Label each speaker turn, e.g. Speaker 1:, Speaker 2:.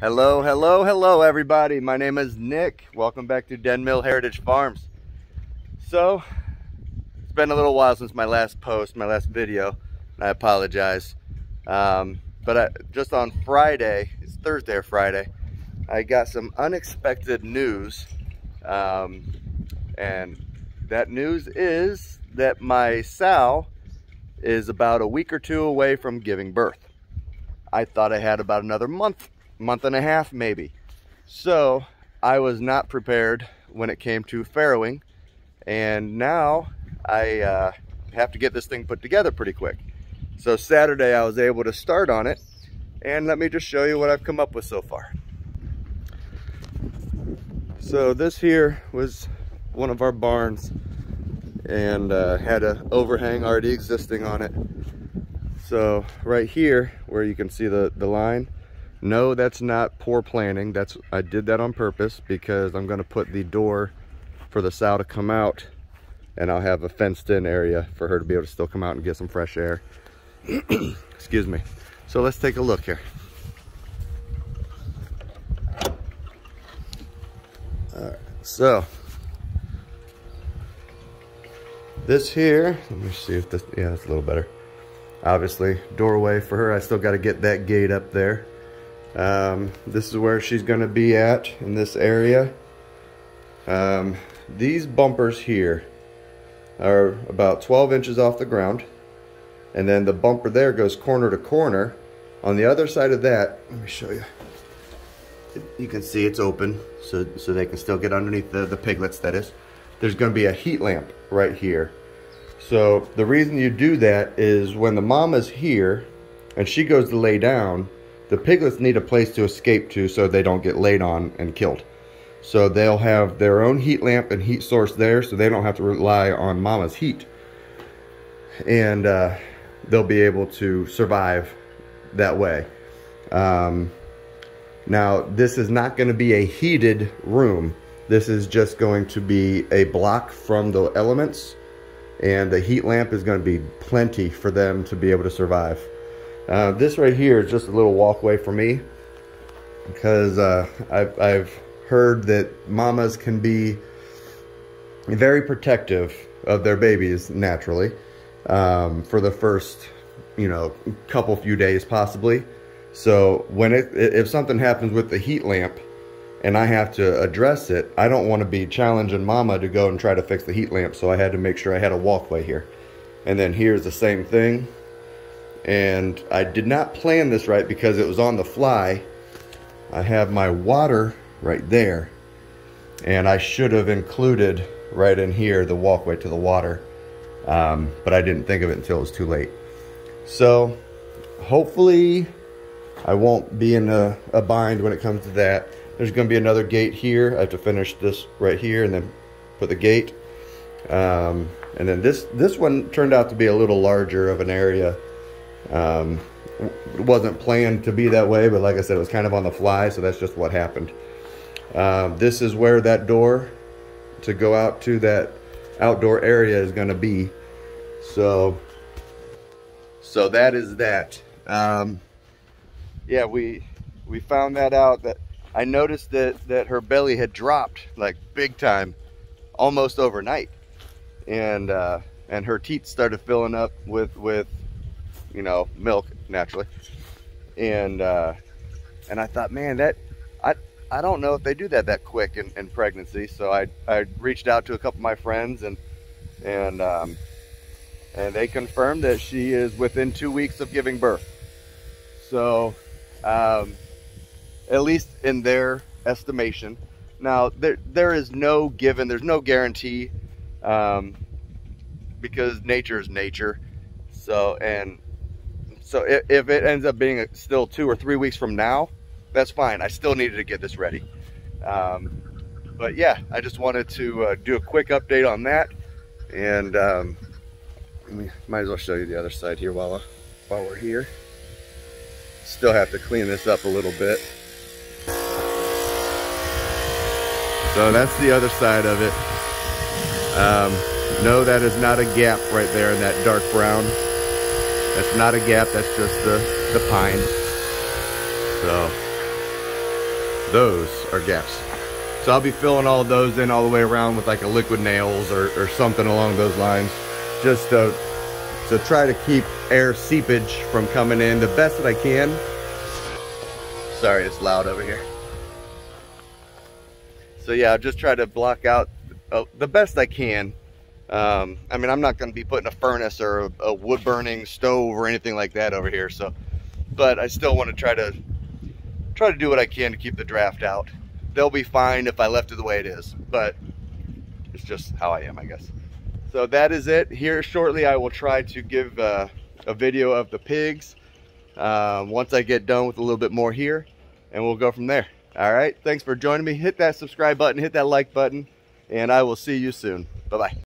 Speaker 1: Hello, hello, hello, everybody. My name is Nick. Welcome back to DenMill Heritage Farms. So, it's been a little while since my last post, my last video, and I apologize. Um, but I, just on Friday, it's Thursday or Friday, I got some unexpected news. Um, and that news is that my sow is about a week or two away from giving birth. I thought I had about another month month and a half maybe. So I was not prepared when it came to farrowing and now I uh, have to get this thing put together pretty quick. So Saturday I was able to start on it and let me just show you what I've come up with so far. So this here was one of our barns and uh, had an overhang already existing on it. So right here where you can see the, the line, no, that's not poor planning. That's I did that on purpose because I'm going to put the door for the sow to come out and I'll have a fenced in area for her to be able to still come out and get some fresh air. Excuse me. So let's take a look here. All right, so this here, let me see if this, yeah, that's a little better. Obviously, doorway for her. I still got to get that gate up there. Um, this is where she's going to be at in this area. Um, these bumpers here are about 12 inches off the ground. And then the bumper there goes corner to corner. On the other side of that, let me show you. You can see it's open, so, so they can still get underneath the, the piglets, that is. There's going to be a heat lamp right here. So the reason you do that is when the mama's here and she goes to lay down, the piglets need a place to escape to so they don't get laid on and killed. So they'll have their own heat lamp and heat source there so they don't have to rely on mama's heat. And uh, they'll be able to survive that way. Um, now, this is not going to be a heated room. This is just going to be a block from the elements. And the heat lamp is going to be plenty for them to be able to survive. Uh, this right here is just a little walkway for me because uh, I've, I've heard that mamas can be very protective of their babies naturally um, for the first, you know, couple few days possibly. So when it, if something happens with the heat lamp and I have to address it, I don't want to be challenging mama to go and try to fix the heat lamp. So I had to make sure I had a walkway here. And then here's the same thing and I did not plan this right because it was on the fly. I have my water right there and I should have included right in here the walkway to the water um, but I didn't think of it until it was too late. So hopefully I won't be in a, a bind when it comes to that. There's going to be another gate here. I have to finish this right here and then put the gate. Um, and then this, this one turned out to be a little larger of an area um, it wasn't planned to be that way, but like I said, it was kind of on the fly, so that's just what happened. Um, this is where that door to go out to that outdoor area is going to be. So, so that is that. Um, yeah, we we found that out. That I noticed that that her belly had dropped like big time, almost overnight, and uh, and her teats started filling up with with you know, milk naturally. And uh, and I thought, man, that I I don't know if they do that that quick in, in pregnancy. So I I reached out to a couple of my friends and and um, and they confirmed that she is within two weeks of giving birth. So um, at least in their estimation. Now there there is no given, there's no guarantee um, because nature is nature. So and so if, if it ends up being still two or three weeks from now, that's fine. I still needed to get this ready. Um, but yeah, I just wanted to uh, do a quick update on that. And um, might as well show you the other side here while, while we're here. Still have to clean this up a little bit. So that's the other side of it. Um, no, that is not a gap right there in that dark brown. That's not a gap, that's just the, the pine. So, those are gaps. So I'll be filling all those in all the way around with like a liquid nails or, or something along those lines. Just to, to try to keep air seepage from coming in the best that I can. Sorry, it's loud over here. So yeah, I'll just try to block out uh, the best I can. Um, I mean, I'm not going to be putting a furnace or a, a wood burning stove or anything like that over here. So, but I still want to try to try to do what I can to keep the draft out they'll be fine if I left it the way it is, but it's just how I am, I guess. So that is it. Here shortly, I will try to give uh, a video of the pigs um, once I get done with a little bit more here, and we'll go from there. All right, thanks for joining me. Hit that subscribe button, hit that like button, and I will see you soon. Bye-bye.